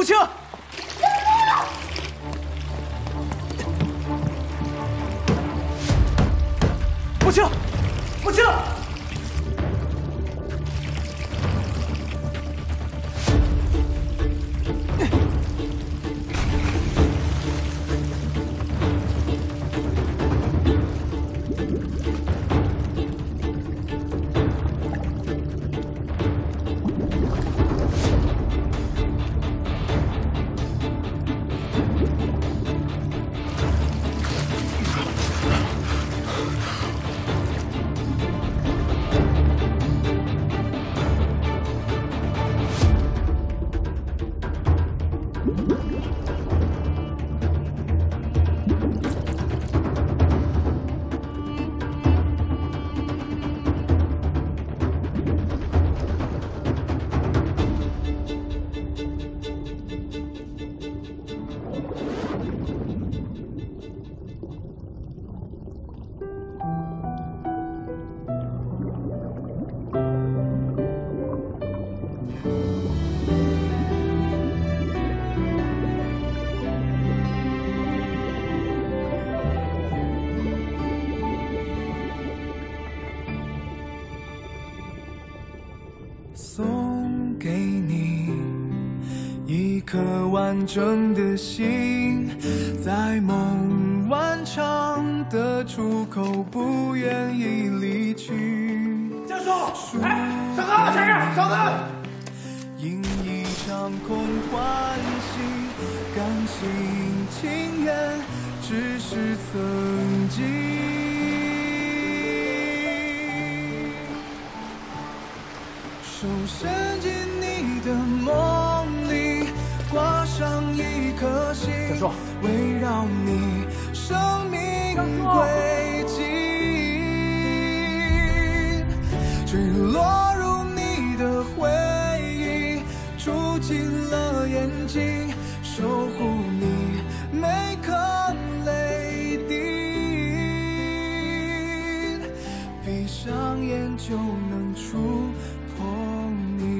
不清，不清，不清。送给你一颗完整的心，在梦漫长的出口，不愿意离去。哎，小哥，先生，小哥。因一场空欢喜，甘心情愿，只是曾经。手伸进你的梦里挂上一颗星围绕你生命轨迹。坠落入你的回忆住进了眼睛守护你每颗泪滴。闭上眼就能触红衣